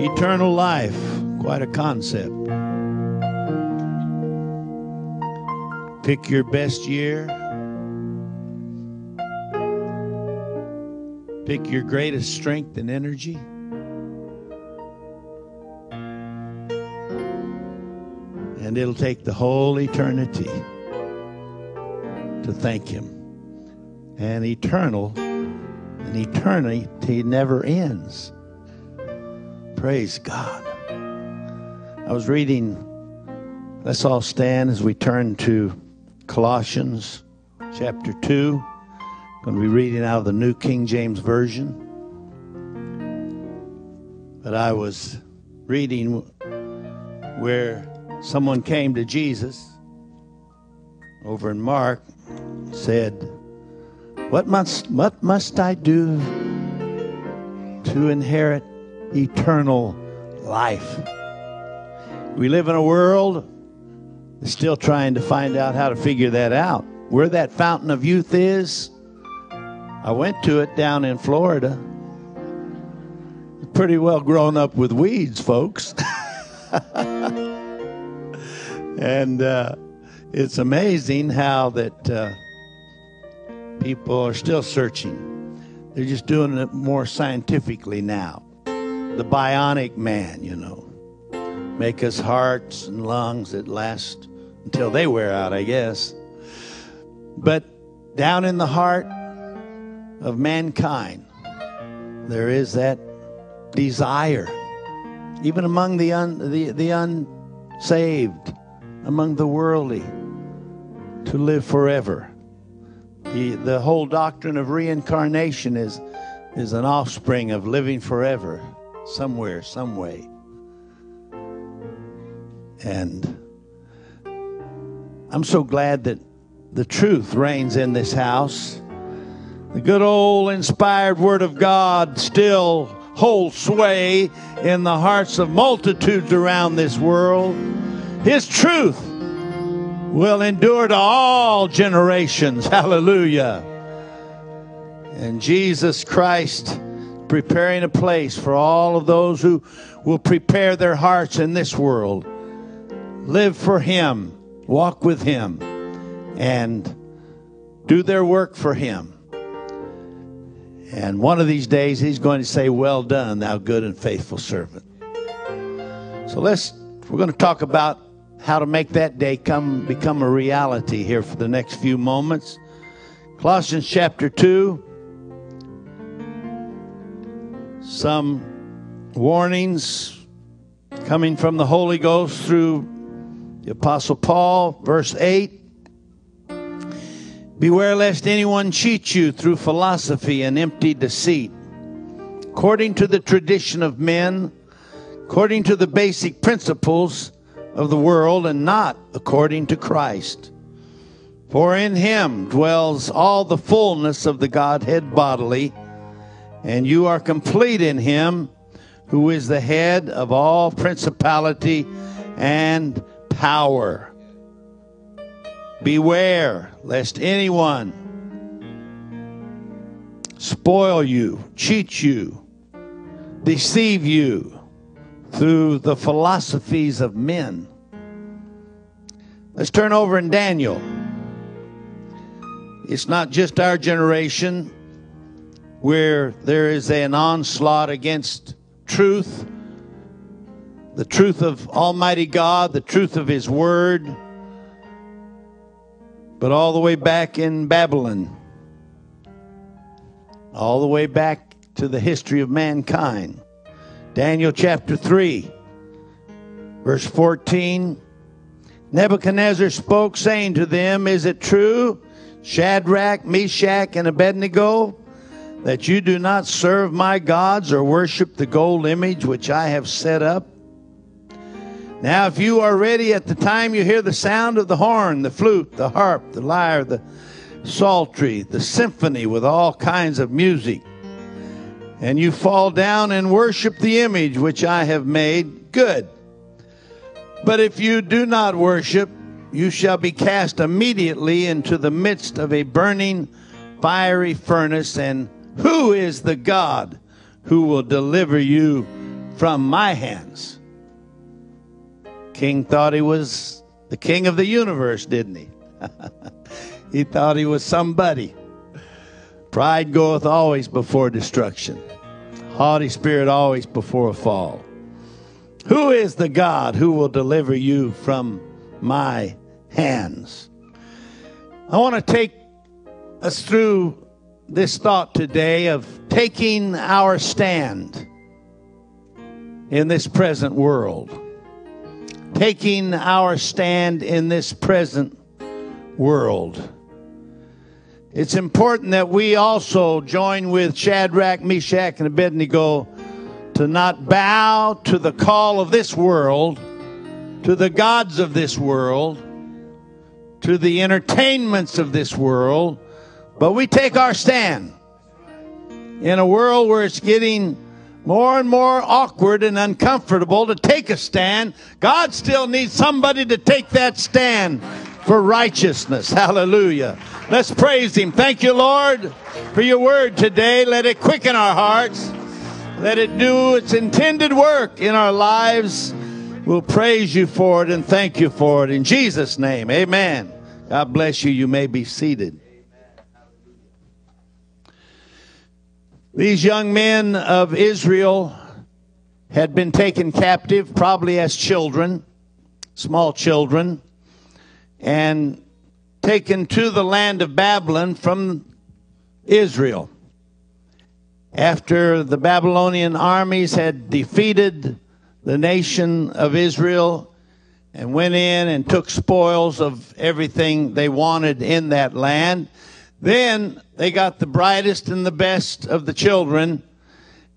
Eternal life, quite a concept. Pick your best year. Pick your greatest strength and energy. And it'll take the whole eternity to thank Him. And eternal, and eternity never ends. Praise God. I was reading, let's all stand as we turn to Colossians chapter 2. I'm going to be reading out of the New King James Version. But I was reading where someone came to Jesus over in Mark, said, What must, what must I do to inherit eternal life? We live in a world still trying to find out how to figure that out. Where that fountain of youth is, I went to it down in Florida. Pretty well grown up with weeds, folks. and uh, it's amazing how that uh, people are still searching. They're just doing it more scientifically now. The bionic man, you know, make us hearts and lungs that last until they wear out, I guess. But down in the heart of mankind, there is that desire, even among the un, the, the unsaved, among the worldly, to live forever. The, the whole doctrine of reincarnation is, is an offspring of living forever, somewhere, some way. And I'm so glad that the truth reigns in this house. The good old inspired Word of God still holds sway in the hearts of multitudes around this world. His truth will endure to all generations. Hallelujah. And Jesus Christ preparing a place for all of those who will prepare their hearts in this world. Live for Him, walk with Him, and do their work for Him. And one of these days, He's going to say, Well done, thou good and faithful servant. So let's, we're going to talk about how to make that day come become a reality here for the next few moments. Colossians chapter 2. Some warnings coming from the Holy Ghost through the Apostle Paul, verse 8. Beware lest anyone cheat you through philosophy and empty deceit, according to the tradition of men, according to the basic principles of the world, and not according to Christ. For in him dwells all the fullness of the Godhead bodily, and you are complete in him who is the head of all principality and power. Beware lest anyone spoil you, cheat you, deceive you through the philosophies of men. Let's turn over in Daniel. It's not just our generation where there is an onslaught against truth, the truth of Almighty God, the truth of His Word, but all the way back in Babylon, all the way back to the history of mankind. Daniel chapter 3, verse 14. Nebuchadnezzar spoke, saying to them, Is it true, Shadrach, Meshach, and Abednego, that you do not serve my gods or worship the gold image which I have set up? Now, if you are ready at the time you hear the sound of the horn, the flute, the harp, the lyre, the psaltery, the symphony with all kinds of music, and you fall down and worship the image which I have made, good. But if you do not worship, you shall be cast immediately into the midst of a burning fiery furnace. And who is the God who will deliver you from my hands. King thought he was the king of the universe, didn't he? he thought he was somebody. Pride goeth always before destruction, haughty spirit always before a fall. Who is the God who will deliver you from my hands? I want to take us through this thought today of taking our stand in this present world. Taking our stand in this present world. It's important that we also join with Shadrach, Meshach, and Abednego to not bow to the call of this world, to the gods of this world, to the entertainments of this world, but we take our stand in a world where it's getting more and more awkward and uncomfortable to take a stand. God still needs somebody to take that stand for righteousness. Hallelujah. Let's praise Him. Thank you, Lord, for your word today. Let it quicken our hearts. Let it do its intended work in our lives. We'll praise you for it and thank you for it. In Jesus' name, amen. God bless you. You may be seated. These young men of Israel had been taken captive, probably as children, small children, and taken to the land of Babylon from Israel. After the Babylonian armies had defeated the nation of Israel and went in and took spoils of everything they wanted in that land, then they got the brightest and the best of the children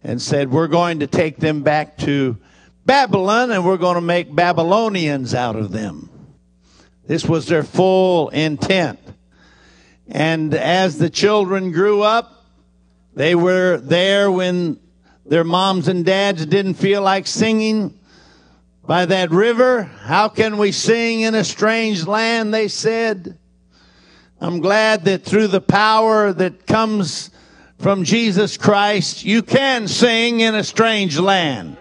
and said, We're going to take them back to Babylon and we're going to make Babylonians out of them. This was their full intent. And as the children grew up, they were there when their moms and dads didn't feel like singing by that river. How can we sing in a strange land? They said. I'm glad that through the power that comes from Jesus Christ, you can sing in a strange land.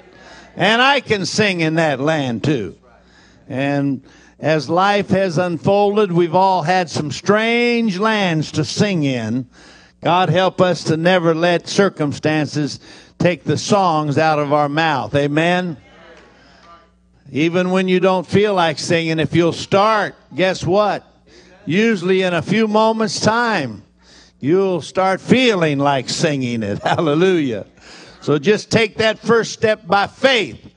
And I can sing in that land too. And as life has unfolded, we've all had some strange lands to sing in. God help us to never let circumstances take the songs out of our mouth. Amen. Even when you don't feel like singing, if you'll start, guess what? usually in a few moments' time, you'll start feeling like singing it. Hallelujah. So just take that first step by faith.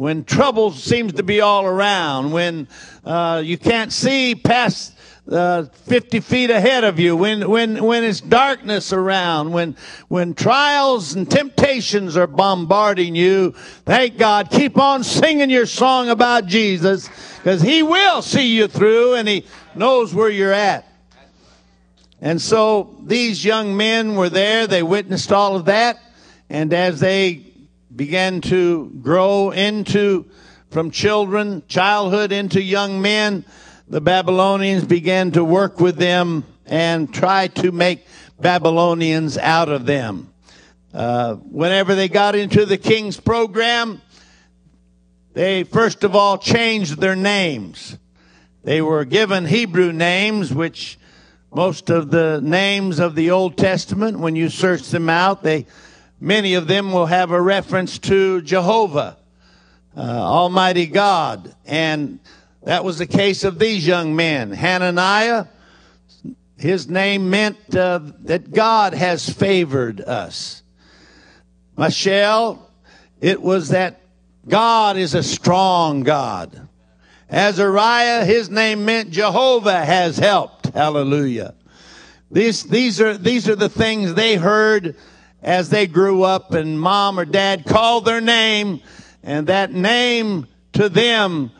When trouble seems to be all around, when uh, you can't see past uh, 50 feet ahead of you, when, when, when it's darkness around, when, when trials and temptations are bombarding you, thank God, keep on singing your song about Jesus, because He will see you through and He knows where you're at. And so these young men were there. They witnessed all of that. And as they began to grow into, from children, childhood into young men, the Babylonians began to work with them and try to make Babylonians out of them. Uh, whenever they got into the king's program, they first of all changed their names. They were given Hebrew names, which most of the names of the Old Testament, when you search them out, they, many of them will have a reference to Jehovah, uh, Almighty God. And that was the case of these young men. Hananiah, his name meant uh, that God has favored us. Mishael, it was that God is a strong God. Azariah, his name meant Jehovah has helped. Hallelujah. These, these are, these are the things they heard as they grew up and mom or dad called their name and that name to them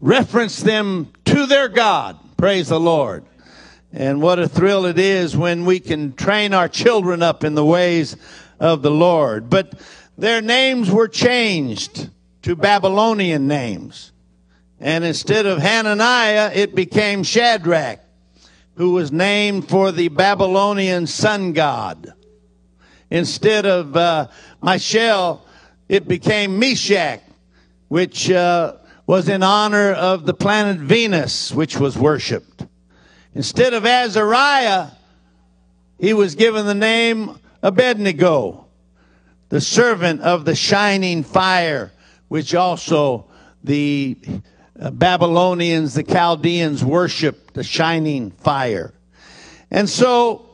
referenced them to their God. Praise the Lord. And what a thrill it is when we can train our children up in the ways of the Lord. But their names were changed to Babylonian names. And instead of Hananiah, it became Shadrach, who was named for the Babylonian sun god. Instead of uh, Mishael, it became Meshach, which uh, was in honor of the planet Venus, which was worshiped. Instead of Azariah, he was given the name Abednego, the servant of the shining fire, which also the uh, Babylonians, the Chaldeans worshiped the shining fire. And so,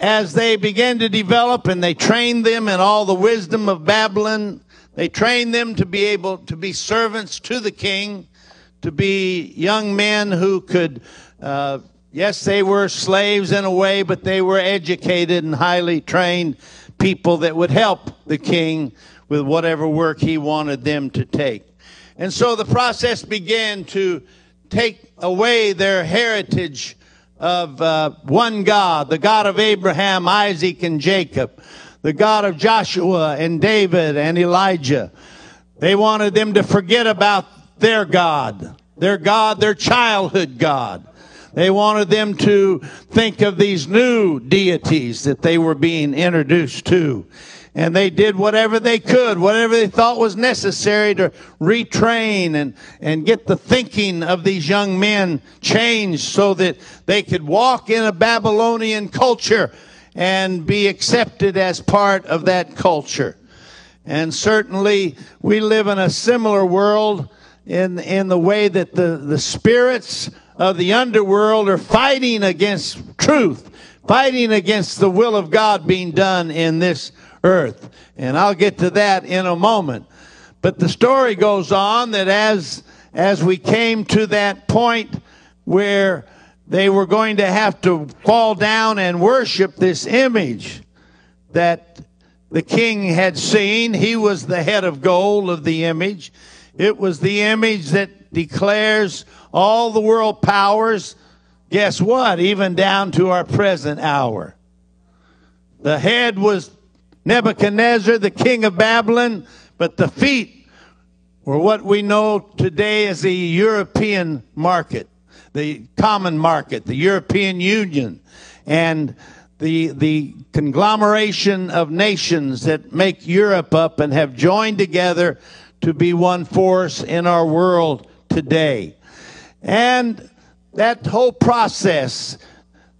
as they began to develop and they trained them in all the wisdom of Babylon, they trained them to be able to be servants to the king, to be young men who could, uh, yes, they were slaves in a way, but they were educated and highly trained people that would help the king with whatever work he wanted them to take. And so the process began to take away their heritage of uh, one God, the God of Abraham, Isaac, and Jacob, the God of Joshua and David and Elijah. They wanted them to forget about their God, their God, their childhood God. They wanted them to think of these new deities that they were being introduced to and they did whatever they could, whatever they thought was necessary to retrain and, and get the thinking of these young men changed so that they could walk in a Babylonian culture and be accepted as part of that culture. And certainly we live in a similar world in, in the way that the, the spirits of the underworld are fighting against truth, fighting against the will of God being done in this earth. And I'll get to that in a moment. But the story goes on that as, as we came to that point where they were going to have to fall down and worship this image that the king had seen. He was the head of gold of the image. It was the image that declares all the world powers. Guess what? Even down to our present hour. The head was Nebuchadnezzar, the king of Babylon, but the feet were what we know today as the European market, the common market, the European Union, and the, the conglomeration of nations that make Europe up and have joined together to be one force in our world today. And that whole process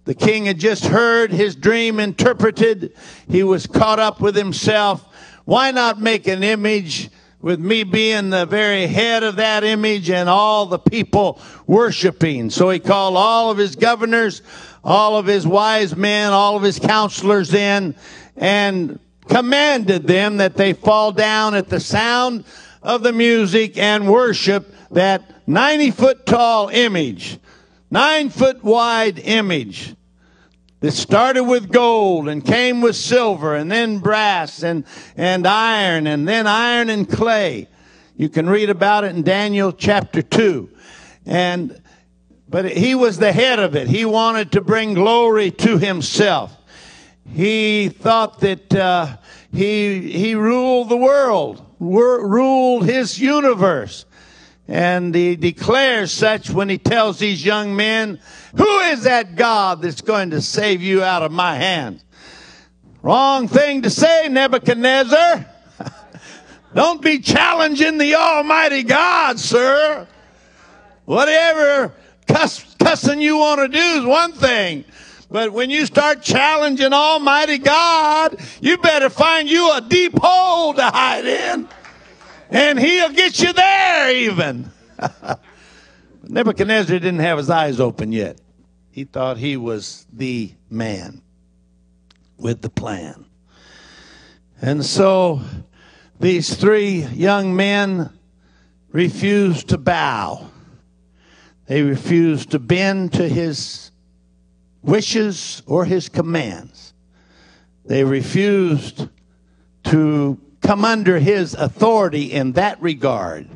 the king had just heard his dream interpreted. He was caught up with himself. Why not make an image with me being the very head of that image and all the people worshiping? So he called all of his governors, all of his wise men, all of his counselors in and commanded them that they fall down at the sound of the music and worship that 90 foot tall image nine foot wide image that started with gold and came with silver and then brass and, and iron and then iron and clay. You can read about it in Daniel chapter 2. And, but he was the head of it. He wanted to bring glory to himself. He thought that, uh, he, he ruled the world, ruled his universe. And he declares such when he tells these young men, Who is that God that's going to save you out of my hands? Wrong thing to say, Nebuchadnezzar. Don't be challenging the Almighty God, sir. Whatever cuss, cussing you want to do is one thing. But when you start challenging Almighty God, you better find you a deep hole to hide in and he'll get you there even. Nebuchadnezzar didn't have his eyes open yet. He thought he was the man with the plan. And so these three young men refused to bow. They refused to bend to his wishes or his commands. They refused to come under his authority in that regard.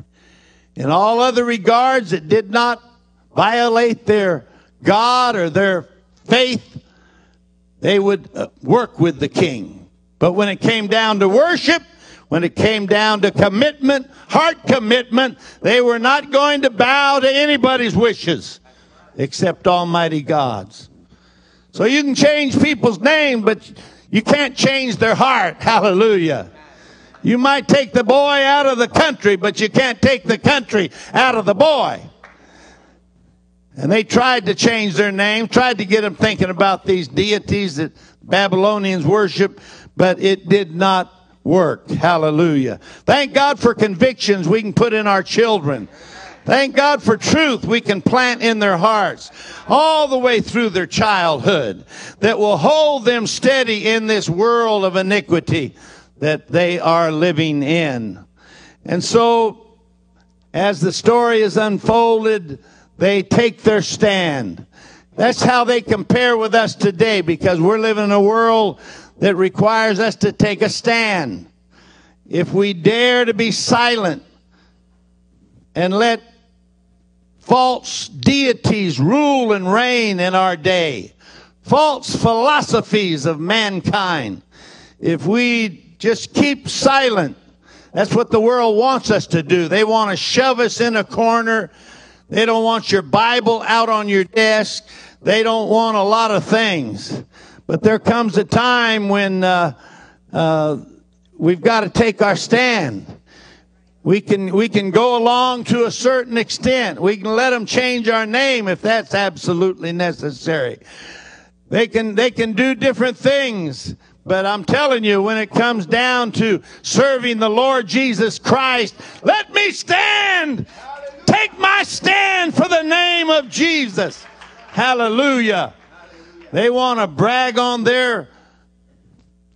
In all other regards, it did not violate their God or their faith. They would uh, work with the king. But when it came down to worship, when it came down to commitment, heart commitment, they were not going to bow to anybody's wishes except Almighty God's. So you can change people's name, but You can't change their heart. Hallelujah. You might take the boy out of the country, but you can't take the country out of the boy. And they tried to change their name, tried to get them thinking about these deities that Babylonians worship, but it did not work. Hallelujah. Thank God for convictions we can put in our children. Thank God for truth we can plant in their hearts all the way through their childhood that will hold them steady in this world of iniquity that they are living in. And so, as the story is unfolded, they take their stand. That's how they compare with us today because we're living in a world that requires us to take a stand. If we dare to be silent and let false deities rule and reign in our day, false philosophies of mankind, if we just keep silent, that's what the world wants us to do. They want to shove us in a corner. They don't want your Bible out on your desk. They don't want a lot of things. But there comes a time when uh, uh, we've got to take our stand. We can, we can go along to a certain extent. We can let them change our name if that's absolutely necessary. They can, they can do different things. But I'm telling you, when it comes down to serving the Lord Jesus Christ, let me stand. Take my stand for the name of Jesus. Hallelujah. They want to brag on their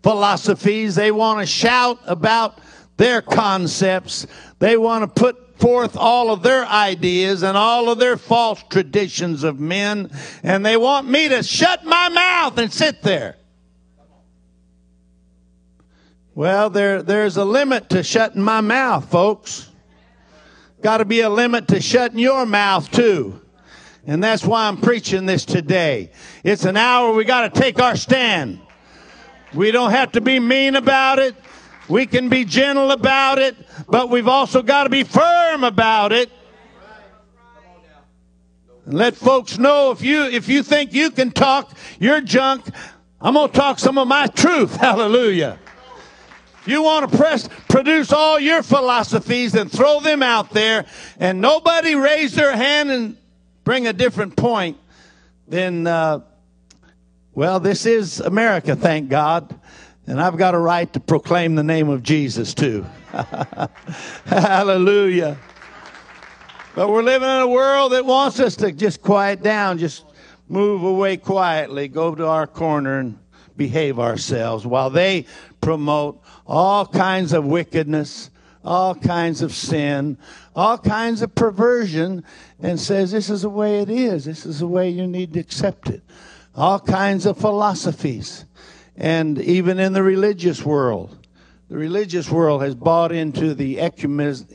philosophies. They want to shout about their concepts. They want to put forth all of their ideas and all of their false traditions of men. And they want me to shut my mouth and sit there. Well, there, there's a limit to shutting my mouth, folks. Got to be a limit to shutting your mouth too. And that's why I'm preaching this today. It's an hour we got to take our stand. We don't have to be mean about it. We can be gentle about it, but we've also got to be firm about it. And let folks know if you if you think you can talk your junk, I'm going to talk some of my truth. Hallelujah. You want to press, produce all your philosophies and throw them out there, and nobody raise their hand and bring a different point, then, uh, well, this is America, thank God. And I've got a right to proclaim the name of Jesus too. Hallelujah. But we're living in a world that wants us to just quiet down, just move away quietly, go to our corner and behave ourselves while they promote all kinds of wickedness, all kinds of sin, all kinds of perversion, and says this is the way it is. This is the way you need to accept it. All kinds of philosophies and even in the religious world. The religious world has bought into the ecumenism.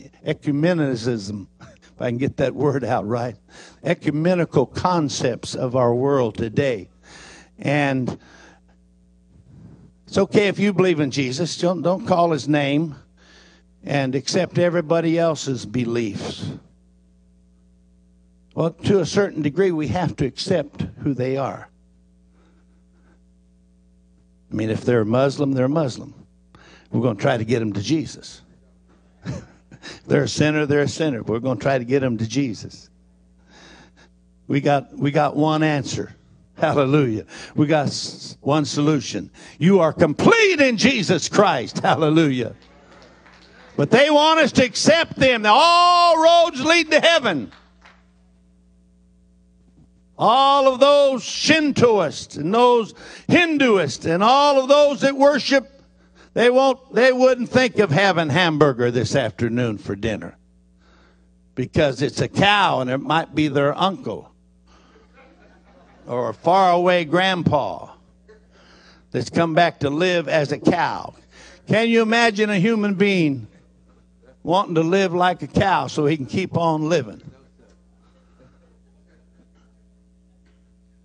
if I can get that word out right, ecumenical concepts of our world today. And it's okay if you believe in Jesus, don't, don't call his name and accept everybody else's beliefs. Well, to a certain degree, we have to accept who they are. I mean, if they're Muslim, they're Muslim. We're going to try to get them to Jesus. they're a sinner, they're a sinner. We're going to try to get them to Jesus. We got, we got one answer. Hallelujah. We got one solution. You are complete in Jesus Christ. Hallelujah. But they want us to accept them. All roads lead to heaven. All of those Shintoists and those Hinduists and all of those that worship, they won't, they wouldn't think of having hamburger this afternoon for dinner because it's a cow and it might be their uncle or a faraway grandpa that's come back to live as a cow. Can you imagine a human being wanting to live like a cow so he can keep on living?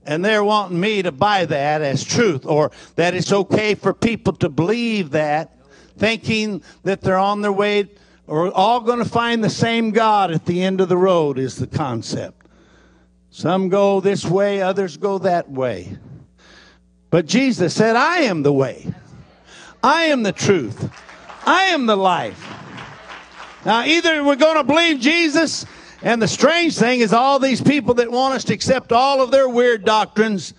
And they're wanting me to buy that as truth or that it's okay for people to believe that, thinking that they're on their way or all going to find the same God at the end of the road is the concept. Some go this way, others go that way. But Jesus said, I am the way. I am the truth. I am the life. Now, either we're going to believe Jesus, and the strange thing is, all these people that want us to accept all of their weird doctrines,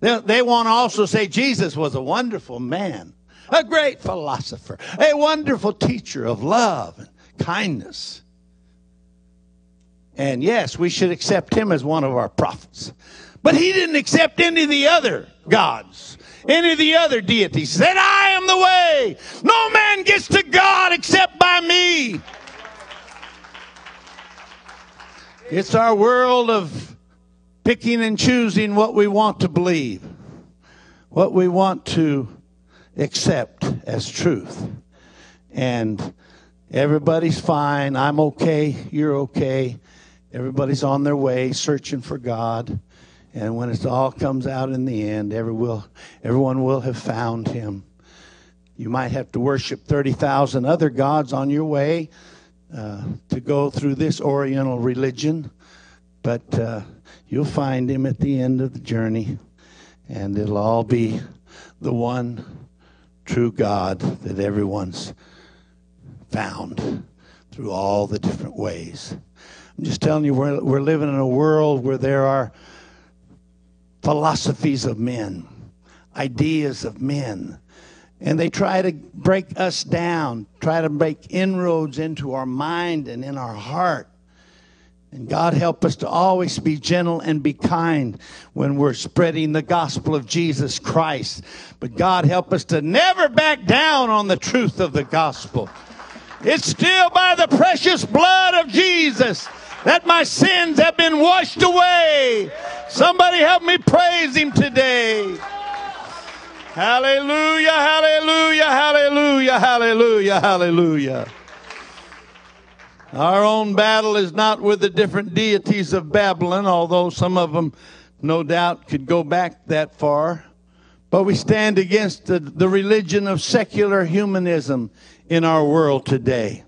they, they want to also say Jesus was a wonderful man, a great philosopher, a wonderful teacher of love and kindness. And yes, we should accept him as one of our prophets. But he didn't accept any of the other gods, any of the other deities. He said, I am the way. No man gets to God except by me. It's our world of picking and choosing what we want to believe, what we want to accept as truth. And everybody's fine. I'm okay. You're okay. Everybody's on their way searching for God. And when it all comes out in the end, every will, everyone will have found him. You might have to worship 30,000 other gods on your way uh, to go through this Oriental religion, but uh, you'll find him at the end of the journey, and it'll all be the one true God that everyone's found through all the different ways. I'm just telling you, we're, we're living in a world where there are philosophies of men, ideas of men, and they try to break us down, try to make inroads into our mind and in our heart. And God help us to always be gentle and be kind when we're spreading the gospel of Jesus Christ. But God help us to never back down on the truth of the gospel. It's still by the precious blood of Jesus that my sins have been washed away. Somebody help me praise him today. Hallelujah, hallelujah, hallelujah, hallelujah, hallelujah. Our own battle is not with the different deities of Babylon, although some of them no doubt could go back that far. But we stand against the, the religion of secular humanism in our world today.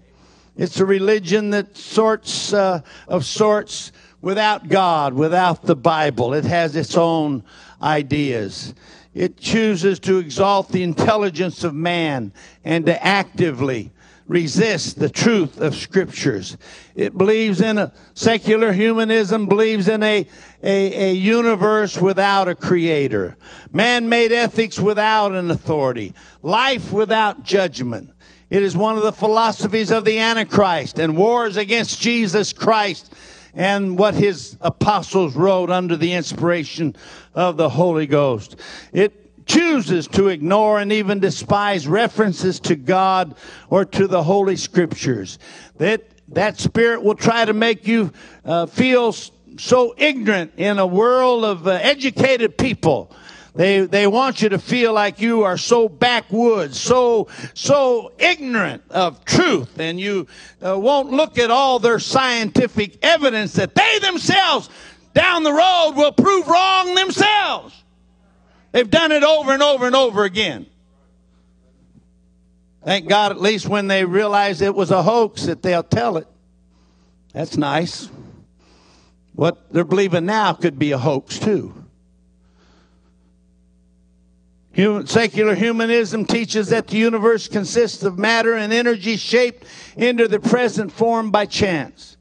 It's a religion that sorts uh, of sorts without God, without the Bible. It has its own ideas. It chooses to exalt the intelligence of man and to actively resist the truth of scriptures. It believes in a secular humanism, believes in a, a, a universe without a creator, man-made ethics without an authority, life without judgment. It is one of the philosophies of the Antichrist and wars against Jesus Christ and what his apostles wrote under the inspiration of the Holy Ghost. It chooses to ignore and even despise references to God or to the Holy Scriptures. That, that spirit will try to make you uh, feel so ignorant in a world of uh, educated people they, they want you to feel like you are so backwoods, so, so ignorant of truth, and you uh, won't look at all their scientific evidence that they themselves down the road will prove wrong themselves. They've done it over and over and over again. Thank God, at least when they realize it was a hoax, that they'll tell it. That's nice. What they're believing now could be a hoax, too. Human, secular humanism teaches that the universe consists of matter and energy shaped into the present form by chance.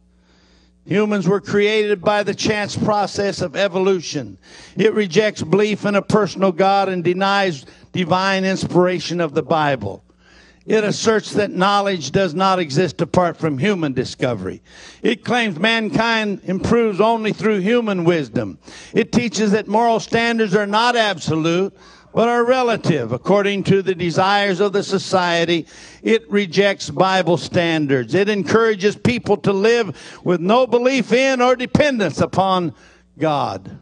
Humans were created by the chance process of evolution. It rejects belief in a personal God and denies divine inspiration of the Bible. It asserts that knowledge does not exist apart from human discovery. It claims mankind improves only through human wisdom. It teaches that moral standards are not absolute, but are relative according to the desires of the society. It rejects Bible standards. It encourages people to live with no belief in or dependence upon God.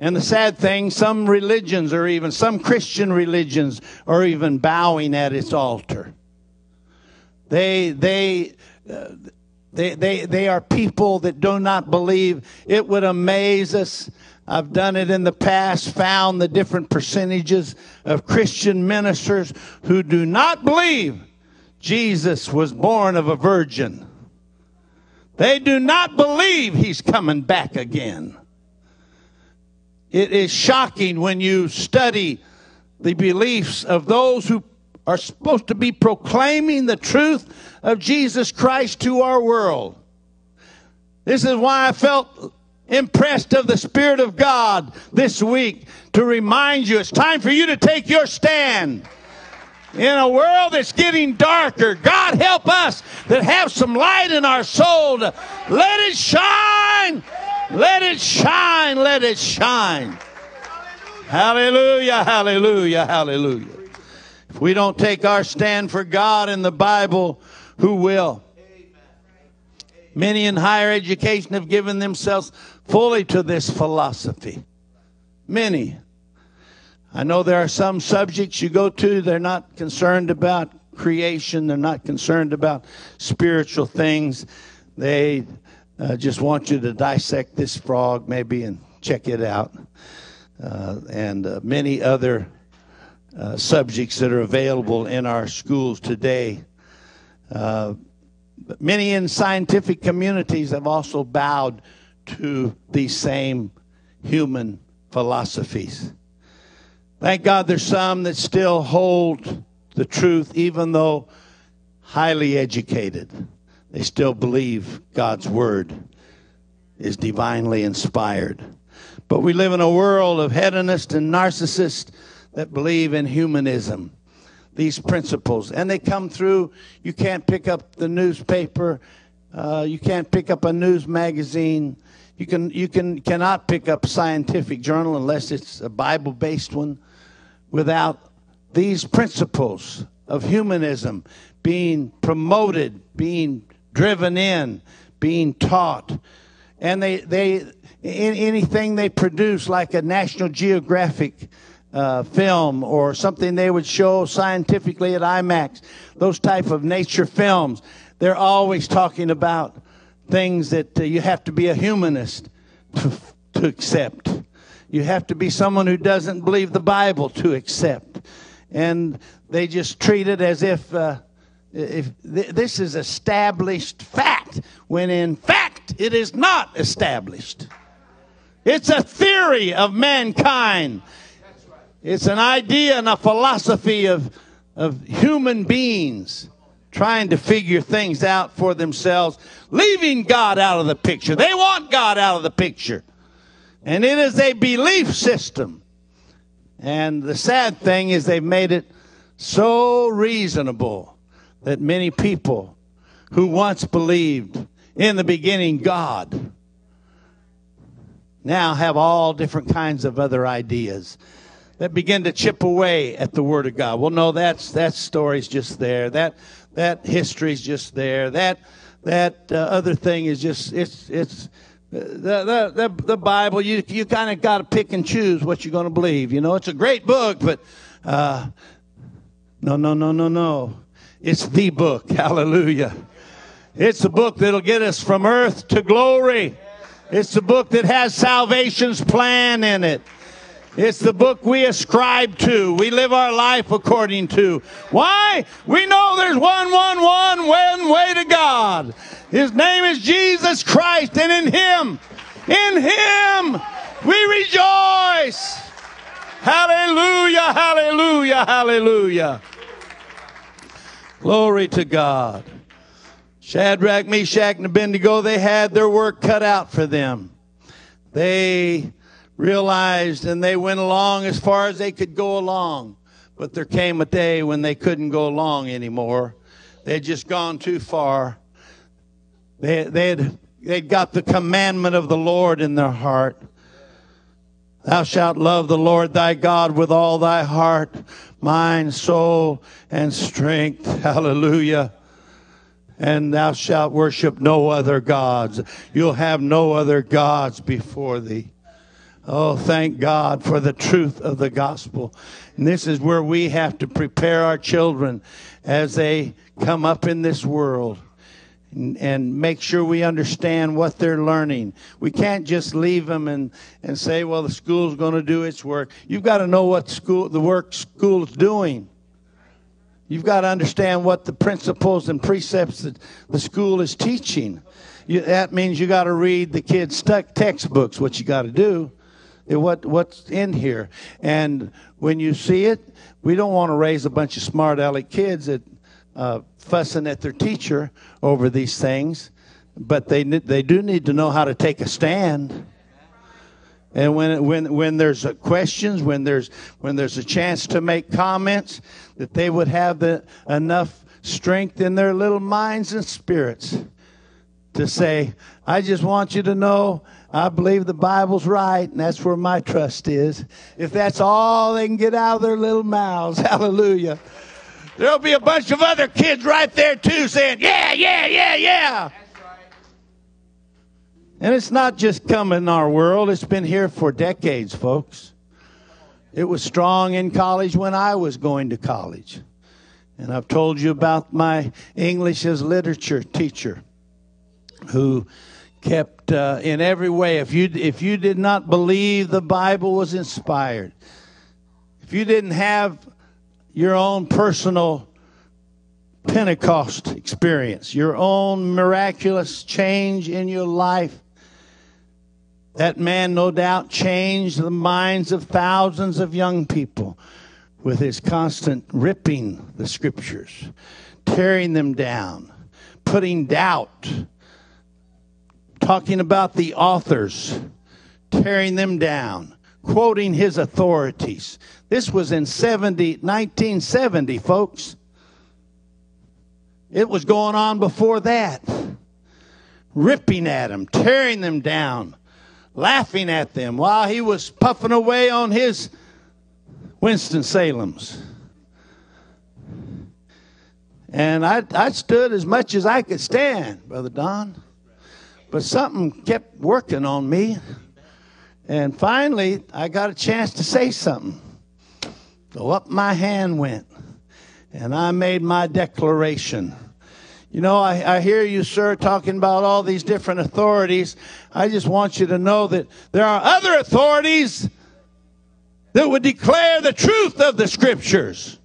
And the sad thing, some religions or even some Christian religions are even bowing at its altar. They, they, uh, they, they, they are people that do not believe. It would amaze us I've done it in the past, found the different percentages of Christian ministers who do not believe Jesus was born of a virgin. They do not believe he's coming back again. It is shocking when you study the beliefs of those who are supposed to be proclaiming the truth of Jesus Christ to our world. This is why I felt impressed of the Spirit of God this week to remind you it's time for you to take your stand. In a world that's getting darker, God help us that have some light in our soul to let it shine. Let it shine. Let it shine. Hallelujah, hallelujah, hallelujah. If we don't take our stand for God in the Bible, who will? Many in higher education have given themselves fully to this philosophy. Many. I know there are some subjects you go to, they're not concerned about creation, they're not concerned about spiritual things. They uh, just want you to dissect this frog, maybe, and check it out. Uh, and uh, many other uh, subjects that are available in our schools today. Uh, many in scientific communities have also bowed to these same human philosophies. Thank God there's some that still hold the truth, even though highly educated. They still believe God's word is divinely inspired. But we live in a world of hedonists and narcissists that believe in humanism, these principles. And they come through, you can't pick up the newspaper, uh, you can't pick up a news magazine. You can you can cannot pick up a scientific journal unless it's a Bible based one without these principles of humanism being promoted, being driven in, being taught. And they they anything they produce like a National Geographic uh, film or something they would show scientifically at IMAX, those type of nature films, they're always talking about things that uh, you have to be a humanist to, to accept. You have to be someone who doesn't believe the Bible to accept. And they just treat it as if, uh, if th- this is established fact, when in fact it is not established. It's a theory of mankind it's an idea and a philosophy of, of human beings trying to figure things out for themselves, leaving God out of the picture. They want God out of the picture. And it is a belief system. And the sad thing is they've made it so reasonable that many people who once believed in the beginning God now have all different kinds of other ideas that begin to chip away at the Word of God. Well, no, that's that story's just there. That that history's just there. That that uh, other thing is just it's it's uh, the the the, Bible. You you kind of got to pick and choose what you're going to believe. You know, it's a great book, but uh, no, no, no, no, no. It's the book. Hallelujah. It's the book that'll get us from earth to glory. It's the book that has salvation's plan in it. It's the book we ascribe to. We live our life according to. Why? We know there's one, one, one, one way to God. His name is Jesus Christ, and in Him, in Him, we rejoice. Hallelujah, hallelujah, hallelujah. Glory to God. Shadrach, Meshach, and Abednego, they had their work cut out for them. They realized and they went along as far as they could go along. But there came a day when they couldn't go along anymore. They had just gone too far. They, they had, they'd got the commandment of the Lord in their heart. Thou shalt love the Lord thy God with all thy heart, mind, soul, and strength. Hallelujah. And thou shalt worship no other gods. You'll have no other gods before thee. Oh, thank God for the truth of the gospel. And this is where we have to prepare our children as they come up in this world and, and make sure we understand what they're learning. We can't just leave them and, and say, well, the school's going to do its work. You've got to know what school, the work school is doing. You've got to understand what the principles and precepts that the school is teaching. You, that means you got to read the kids' stuck textbooks, what you got to do. What what's in here. And when you see it, we don't want to raise a bunch of smart aleck kids that uh, fussing at their teacher over these things, but they they do need to know how to take a stand. And when when when there's questions, when there's when there's a chance to make comments, that they would have the enough strength in their little minds and spirits to say, I just want you to know I believe the Bible's right, and that's where my trust is. If that's all they can get out of their little mouths, hallelujah. There'll be a bunch of other kids right there too saying, Yeah, yeah, yeah, yeah. Right. And it's not just coming in our world, it's been here for decades, folks. It was strong in college when I was going to college. And I've told you about my English as literature teacher who kept uh, in every way. If you if you did not believe the bible was inspired if you didn't have your own personal pentecost experience your own miraculous change in your life that man no doubt changed the minds of thousands of young people with his constant ripping the scriptures tearing them down putting doubt talking about the authors, tearing them down, quoting his authorities. This was in 70, 1970, folks. It was going on before that. Ripping at them, tearing them down, laughing at them while he was puffing away on his Winston-Salem's. And I, I stood as much as I could stand, Brother Don. But something kept working on me. And finally, I got a chance to say something. So up my hand went, and I made my declaration. You know, I, I, hear you, sir, talking about all these different authorities. I just want you to know that there are other authorities that would declare the truth of the scriptures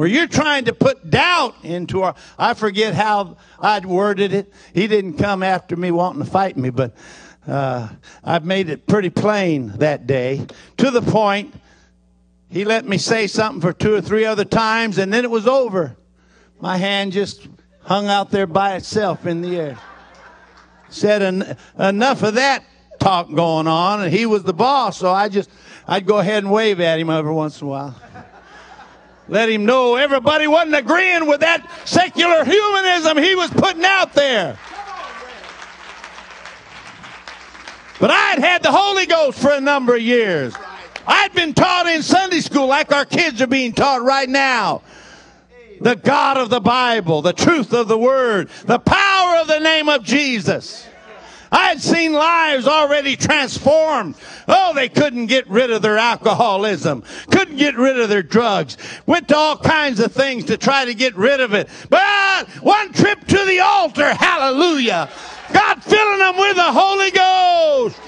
where you're trying to put doubt into our i forget how i'd worded it. He didn't come after me wanting to fight me but uh, i've made it pretty plain that day to the point he let me say something for two or three other times and then it was over. My hand just hung out there by itself in the air. Said en- enough of that talk going on and he was the boss so i just i'd go ahead and wave at him every once in a while let him know everybody wasn't agreeing with that secular humanism he was putting out there. But I'd had the Holy Ghost for a number of years. I'd been taught in Sunday school like our kids are being taught right now. The God of the Bible, the truth of the Word, the power of the name of Jesus. I had seen lives already transformed. Oh, they couldn't get rid of their alcoholism, couldn't get rid of their drugs, went to all kinds of things to try to get rid of it. But one trip to the altar, hallelujah. God filling them with the Holy Ghost.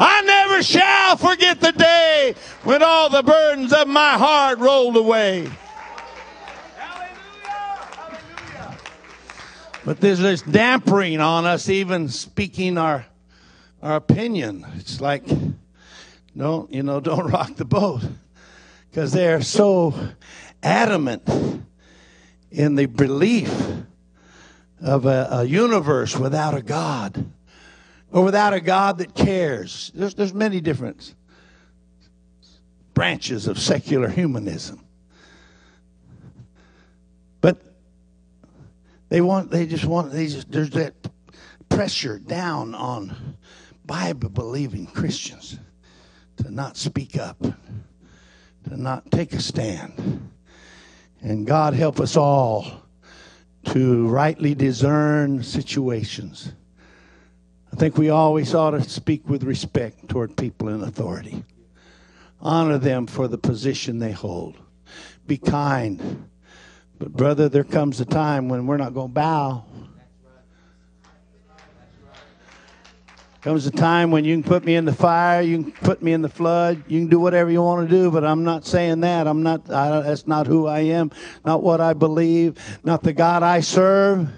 I never shall forget the day when all the burdens of my heart rolled away. But there's this dampering on us, even speaking our our opinion. It's like, don't you know, don't rock the boat, because they're so adamant in the belief of a, a, universe without a God, or without a God that cares. There's there's many different branches of secular humanism. They want, they just want, they just, there's that pressure down on Bible believing Christians to not speak up, to not take a stand. And God help us all to rightly discern situations. I think we always ought to speak with respect toward people in authority. Honor them for the position they hold. Be kind but, brother, there comes a time when we're not going to bow. Comes a time when you can put me in the fire, you can put me in the flood, you can do whatever you want to do, but I'm not saying that. I'm not. I, that's not who I am. Not what I believe. Not the God I serve.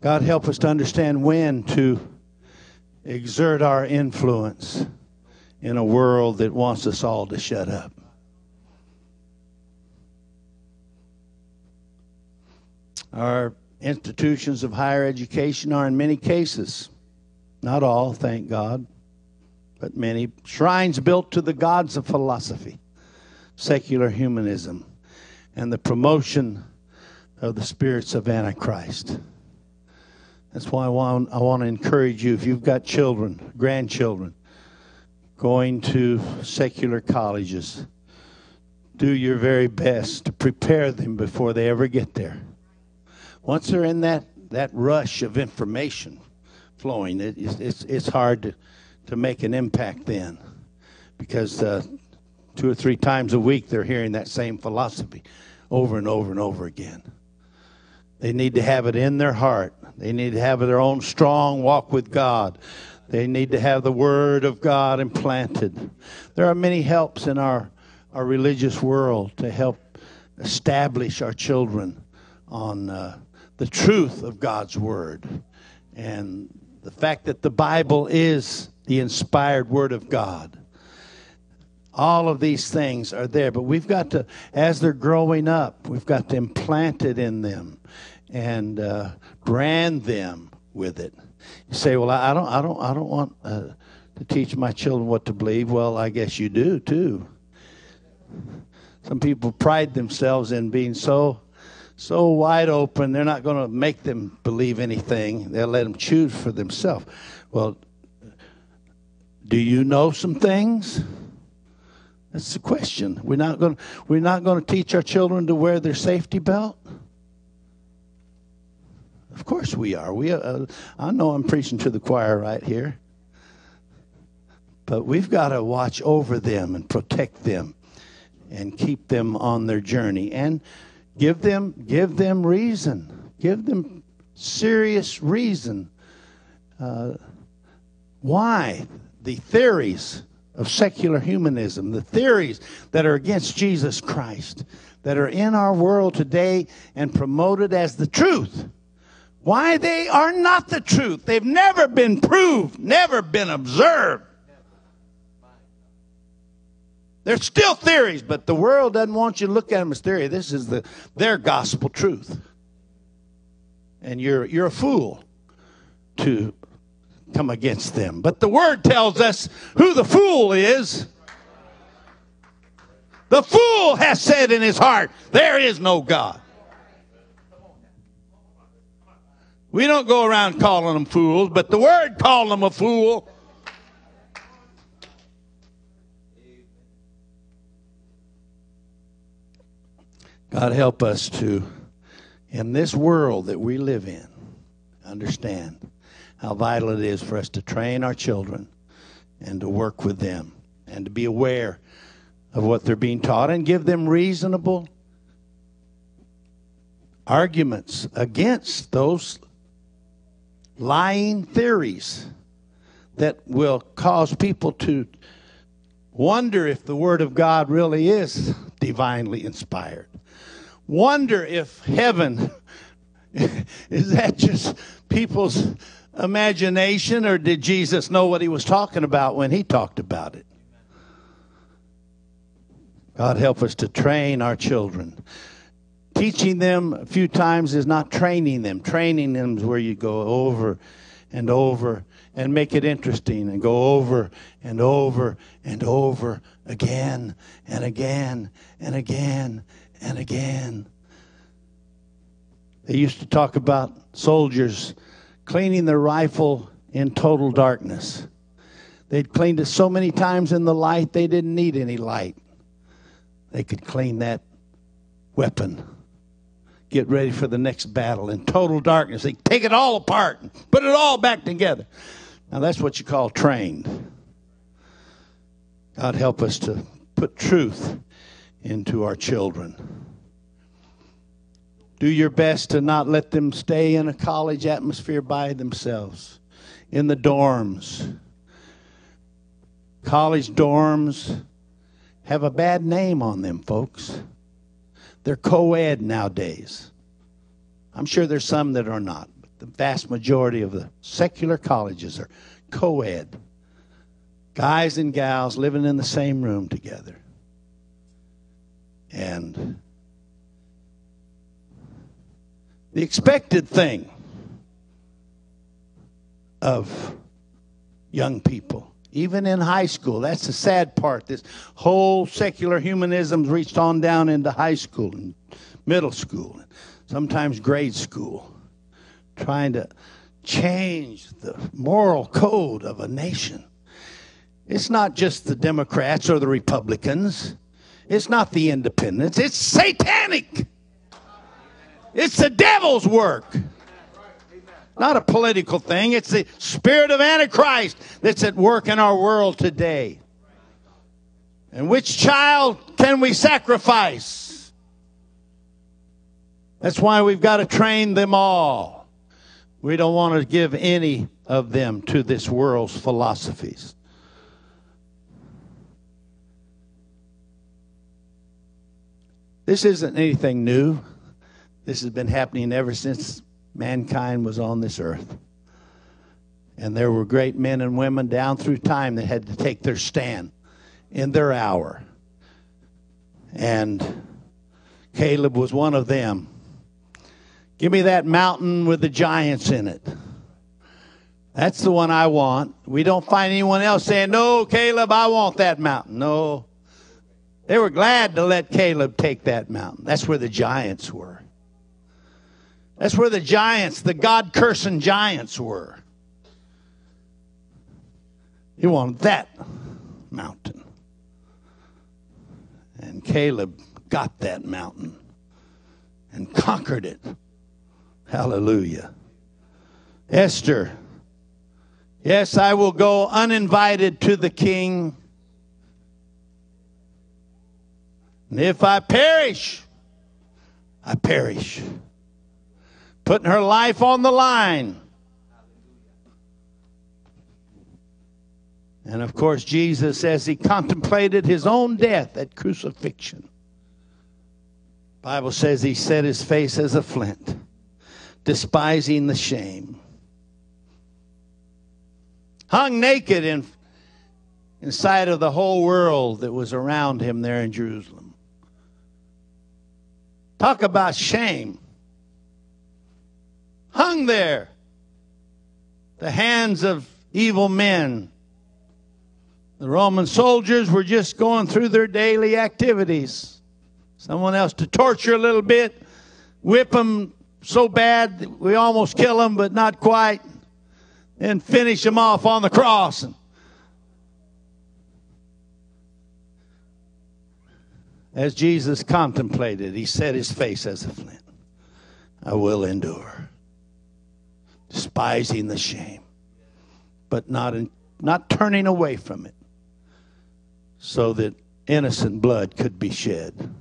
God, help us to understand when to exert our influence in a world that wants us all to shut up. Our institutions of higher education are, in many cases, not all, thank God, but many, shrines built to the gods of philosophy, secular humanism, and the promotion of the spirits of Antichrist. That's why I want, I want to encourage you if you've got children, grandchildren, going to secular colleges, do your very best to prepare them before they ever get there. Once they're in that, that rush of information flowing, it, it's, it's hard to, to make an impact then because uh, two or three times a week they're hearing that same philosophy over and over and over again. They need to have it in their heart. They need to have their own strong walk with God. They need to have the Word of God implanted. There are many helps in our, our religious world to help establish our children on uh, the truth of God's Word and the fact that the Bible is the inspired Word of God. All of these things are there, but we've got to, as they're growing up, we've got to implant it in them and uh, brand them with it. You say, "Well, I don't, I don't, I don't want uh, to teach my children what to believe." Well, I guess you do too. Some people pride themselves in being so, so wide open. They're not going to make them believe anything. They'll let them choose for themselves. Well, do you know some things? That's the question. We're not going. We're not going to teach our children to wear their safety belt. Of course we are. We, uh, I know I'm preaching to the choir right here. But we've got to watch over them and protect them and keep them on their journey and give them give them reason. Give them serious reason uh, why the theories of secular humanism, the theories that are against Jesus Christ, that are in our world today and promoted as the truth why they are not the truth. They've never been proved, never been observed. They're still theories, but the world doesn't want you to look at them as theory. This is the, their gospel truth. And you're, you're a fool to come against them. But the word tells us who the fool is. The fool has said in his heart, There is no God. We don't go around calling them fools, but the word called them a fool. God help us to, in this world that we live in, understand how vital it is for us to train our children and to work with them and to be aware of what they're being taught and give them reasonable arguments against those lying theories that will cause people to wonder if the Word of God really is divinely inspired. Wonder if heaven is that just people's imagination or did Jesus know what he was talking about when he talked about it? God help us to train our children Teaching them a few times is not training them. Training them is where you go over and over and make it interesting and go over and over and over again and again and again and again. They used to talk about soldiers cleaning their rifle in total darkness. They'd cleaned it so many times in the light, they didn't need any light. They could clean that weapon get ready for the next battle in total darkness. They take it all apart and put it all back together. Now that's what you call trained. God help us to put truth into our children. Do your best to not let them stay in a college atmosphere by themselves, in the dorms. College dorms have a bad name on them, folks. They're co ed nowadays. I'm sure there's some that are not. But the vast majority of the secular colleges are co ed. Guys and gals living in the same room together. And the expected thing of young people, even in high school. That's the sad part. This whole secular humanism's reached on down into high school and middle school, sometimes grade school, trying to change the moral code of a nation. It's not just the Democrats or the Republicans. It's not the independence, It's satanic. It's the devil's work. Not a political thing. It's the spirit of Antichrist that's at work in our world today. And which child can we sacrifice? That's why we've got to train them all. We don't want to give any of them to this world's philosophies. This isn't anything new. This has been happening ever since mankind was on this earth. And there were great men and women down through time that had to take their stand in their hour. And Caleb was one of them. Give me that mountain with the giants in it. That's the one I want. We don't find anyone else saying, No, Caleb, I want that mountain. No. They were glad to let Caleb take that mountain. That's where the giants were. That's where the giants, the God cursing giants, were. He wanted that mountain. And Caleb got that mountain and conquered it. Hallelujah. Esther, yes, I will go uninvited to the king And if I perish, I perish. Putting her life on the line. And of course, Jesus, as he contemplated his own death at crucifixion, Bible says he set his face as a flint, despising the shame. Hung naked in, in sight of the whole world that was around him there in Jerusalem. Talk about shame. Hung there. The hands of evil men. The Roman soldiers were just going through their daily activities. Someone else to torture a little bit, whip them so bad we almost kill them, but not quite, and finish them off on the cross. As Jesus contemplated, he set his face as a flint. I will endure, despising the shame, but not, in, not turning away from it, so that innocent blood could be shed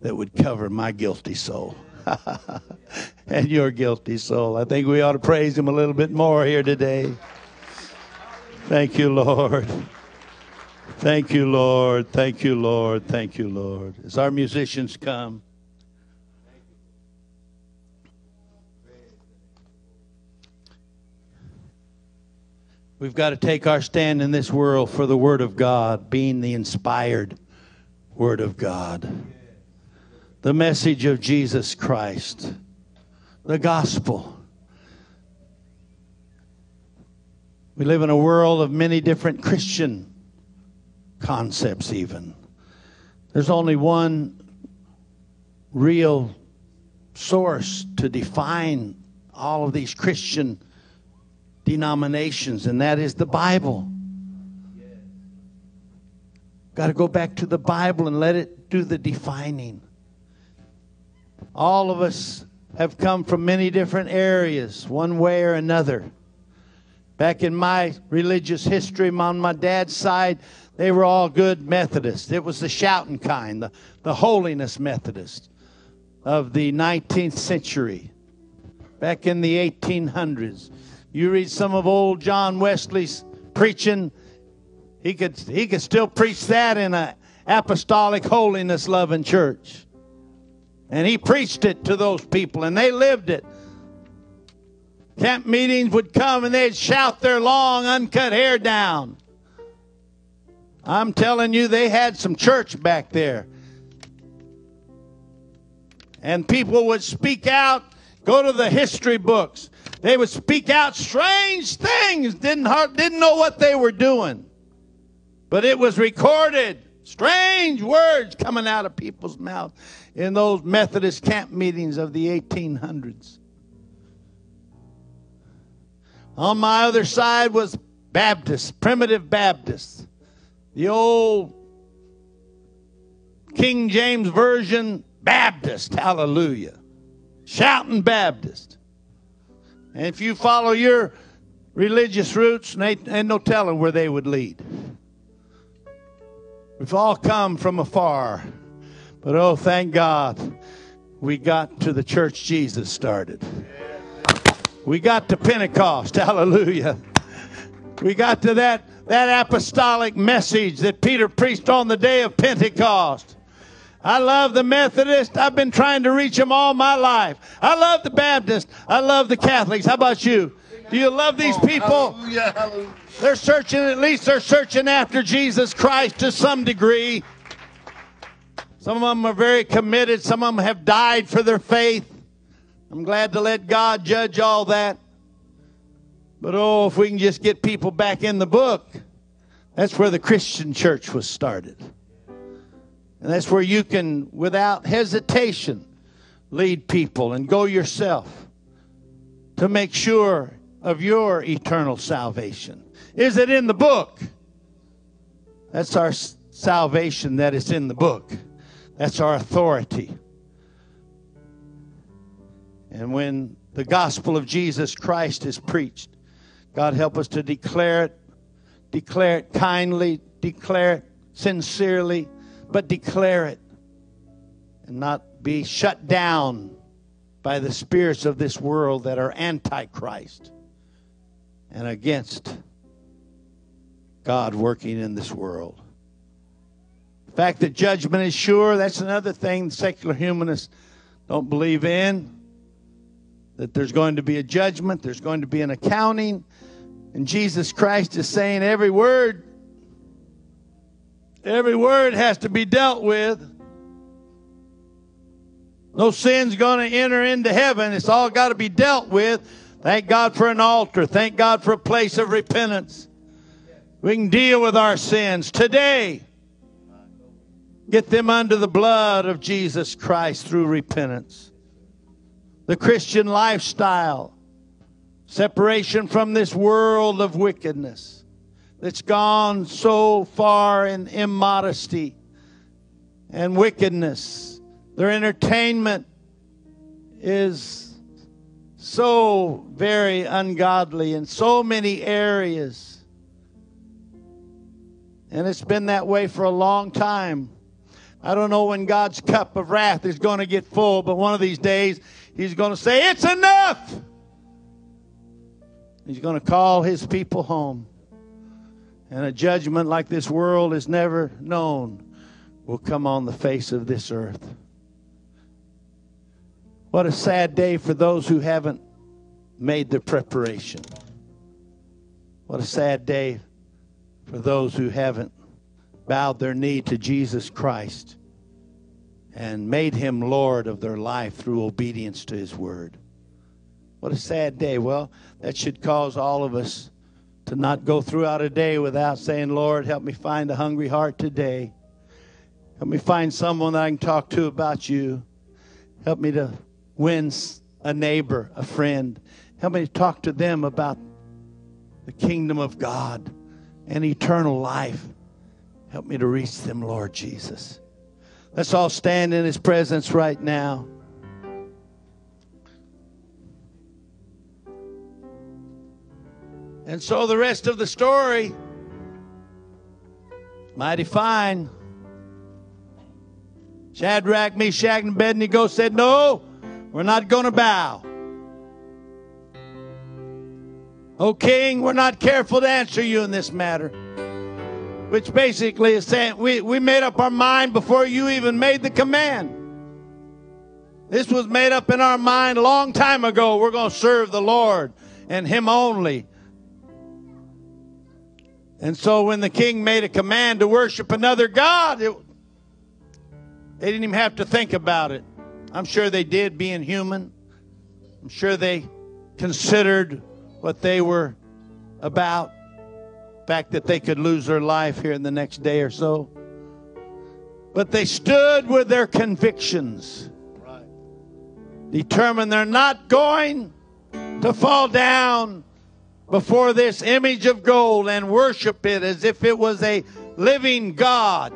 that would cover my guilty soul. and your guilty soul. I think we ought to praise him a little bit more here today. Thank you, Lord. Thank you, Lord. Thank you, Lord. Thank you, Lord. As our musicians come, we've got to take our stand in this world for the Word of God, being the inspired Word of God, the message of Jesus Christ, the gospel. We live in a world of many different Christian concepts, even. There's only one real source to define all of these Christian denominations, and that is the Bible. Got to go back to the Bible and let it do the defining. All of us have come from many different areas, one way or another. Back in my religious history, on my dad's side, they were all good Methodists. It was the shouting kind, the, the holiness Methodist of the 19th century, back in the 1800s. You read some of old John Wesley's preaching, he could, he could still preach that in an apostolic holiness loving church. And he preached it to those people, and they lived it. camp meetings would come and they'd shout their long, uncut hair down. I'm telling you, they had some church back there. And people would speak out, go to the history books. They would speak out strange things, didn't, didn't know what they were doing. But it was recorded. Strange words coming out of people's mouths in those Methodist camp meetings of the 1800s. On my other side was Baptists, primitive Baptists. The old King James Version Baptist, hallelujah. Shouting Baptist. And if you follow your religious roots, ain't, ain't no telling where they would lead. We've all come from afar. But oh, thank God we got to the church Jesus started. We got to Pentecost. Hallelujah. We got to that, that apostolic message that Peter preached on the day of Pentecost. I love the Methodist. I've been trying to reach them all my life. I love the Baptist. I love the Catholics. How about you? Do you love these oh, people? They're searching, at least they're searching after Jesus Christ to some degree. Some of them are very committed. Some of them have died for their faith. I'm glad to let God judge all that. But oh, if we can just get people back in the book, that's where the Christian church was started. And that's where you can, without hesitation, lead people and go yourself to make sure of your eternal salvation. Is it in the book? That's our salvation that is in the book. That's our authority. And when the gospel of Jesus Christ is preached, God help us to declare it, declare it kindly, declare it sincerely, but declare it and not be shut down by the spirits of this world that are antichrist and against God working in this world. The fact that judgment is sure, that's another thing secular humanists don't believe in that there's going to be a judgment, there's going to be an accounting. And Jesus Christ is saying every word, every word has to be dealt with. No sin's going to enter into heaven. It's all got to be dealt with. Thank God for an altar. Thank God for a place of repentance. We can deal with our sins today. Get them under the blood of Jesus Christ through repentance the Christian lifestyle, separation from this world of wickedness that's gone so far in immodesty and wickedness. Their entertainment is so very ungodly in so many areas. And it's been that way for a long time. I don't know when God's cup of wrath is going to get full, but one of these days He's going to say, It's enough. He's going to call his people home. And a judgment like this world has never known will come on the face of this earth. What a sad day for those who haven't made the preparation. What a sad day for those who haven't bowed their knee to Jesus Christ and made him Lord of their life through obedience to his word. What a sad day. Well, that should cause all of us to not go throughout a day without saying, Lord, help me find a hungry heart today. Help me find someone that I can talk to about you. Help me to win a neighbor, a friend. Help me to talk to them about the kingdom of God and eternal life. Help me to reach them, Lord Jesus. Let's all stand in his presence right now. And so the rest of the story, mighty fine. Shadrach, Meshach, and Abednego said, No, we're not going to bow. O king, we're not careful to answer you in this matter which basically is saying we, we made up our mind before you even made the command. This was made up in our mind a long time ago. We're going to serve the Lord and Him only. And so when the king made a command to worship another God, it, they didn't even have to think about it. I'm sure they did, being human. I'm sure they considered what they were about. The fact that they could lose their life here in the next day or so. But they stood with their convictions, right. determined they're not going to fall down before this image of gold and worship it as if it was a living God.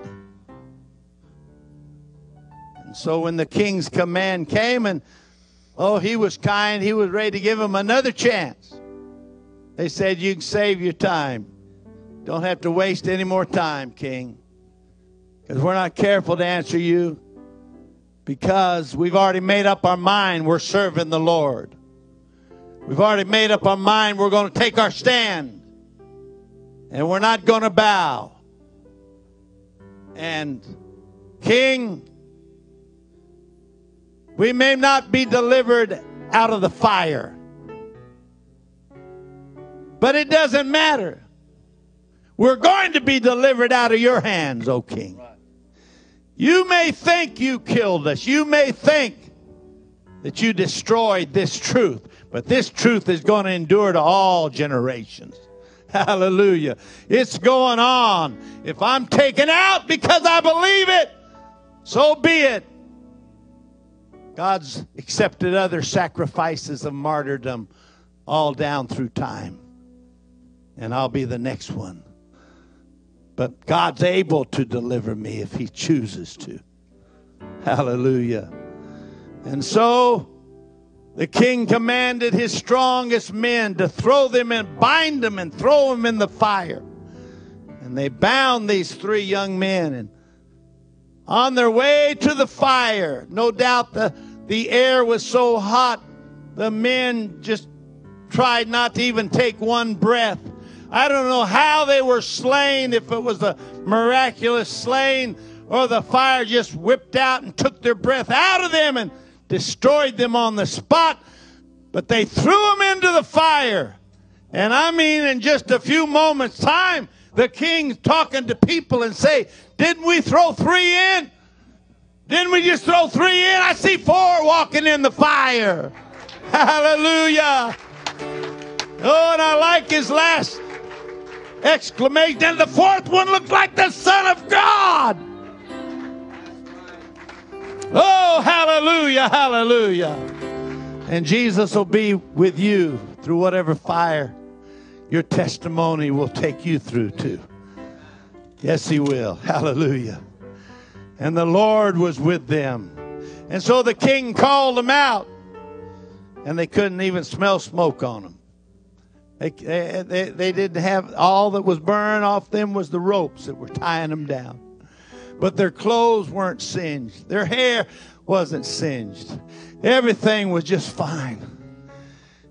And so when the king's command came and oh, he was kind, he was ready to give him another chance. They said, You can save your time. Don't have to waste any more time, king. Because we're not careful to answer you because we've already made up our mind we're serving the Lord. We've already made up our mind we're going to take our stand. And we're not going to bow. And, King, we may not be delivered out of the fire. But it doesn't matter. We're going to be delivered out of your hands, O King. You may think you killed us. You may think that you destroyed this truth. But this truth is going to endure to all generations. Hallelujah. It's going on. If I'm taken out because I believe it, so be it. God's accepted other sacrifices of martyrdom all down through time. And I'll be the next one. But God's able to deliver me if He chooses to. Hallelujah. And so the king commanded his strongest men to throw them and bind them and throw them in the fire. And they bound these three young men and on their way to the fire, no doubt the, the air was so hot, the men just tried not to even take one breath. I don't know how they were slain, if it was a miraculous slaying or the fire just whipped out and took their breath out of them and destroyed them on the spot, but they threw them into the fire. And I mean, in just a few moments' time, the king's talking to people and say, Didn't we throw three in? Didn't we just throw three in? I see four walking in the fire. Hallelujah. Oh, and I like his last exclamation. And the fourth one looked like the Son of God. Oh, hallelujah, hallelujah. And Jesus will be with you through whatever fire your testimony will take you through to. Yes, He will. Hallelujah. And the Lord was with them. And so the king called them out, and they couldn't even smell smoke on them. They, they, they didn't have all that was burned off them was the ropes that were tying them down but their clothes weren't singed. Their hair wasn't singed. Everything was just fine.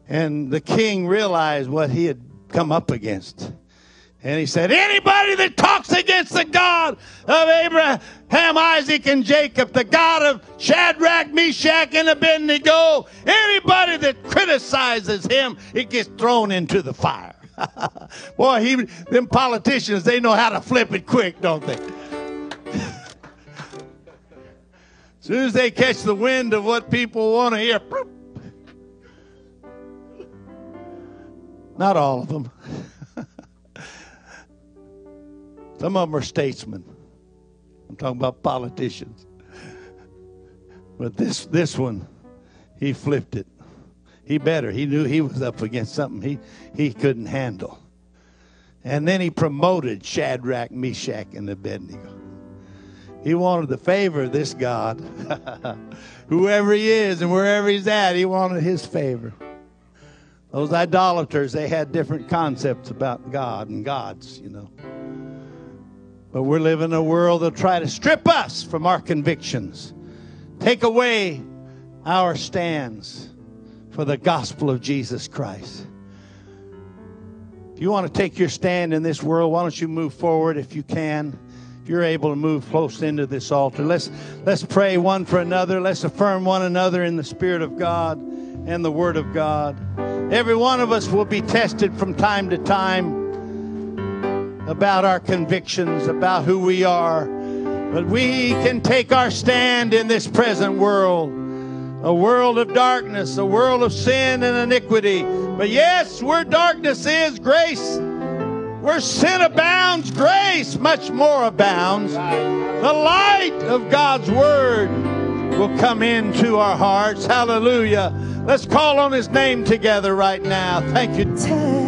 And the king realized what he had come up against. And he said, Anybody that talks against the God of Abraham, Ham, Isaac, and Jacob, the God of Shadrach, Meshach, and Abednego, anybody that criticizes him, it gets thrown into the fire. Boy, he, them politicians, they know how to flip it quick, don't they? As soon as they catch the wind of what people want to hear, not all of them. Some of them are statesmen. I'm talking about politicians. But this this one, he flipped it. He better. He knew he was up against something he, he couldn't handle. And then he promoted Shadrach, Meshach, and Abednego. He wanted the favor of this God. Whoever he is and wherever he's at, he wanted his favor. Those idolaters, they had different concepts about God and gods, you know. But we're living in a world that'll try to strip us from our convictions, take away our stands for the gospel of Jesus Christ. If you want to take your stand in this world, why don't you move forward if you can? If you're able to move close into this altar, let's let's pray one for another. Let's affirm one another in the Spirit of God and the Word of God. Every one of us will be tested from time to time about our convictions, about who we are. But we can take our stand in this present world a world of darkness, a world of sin and iniquity. But yes, where darkness is, grace. Where sin abounds, grace much more abounds. The light of God's Word will come into our hearts. Hallelujah. Let's call on His name together right now. Thank you.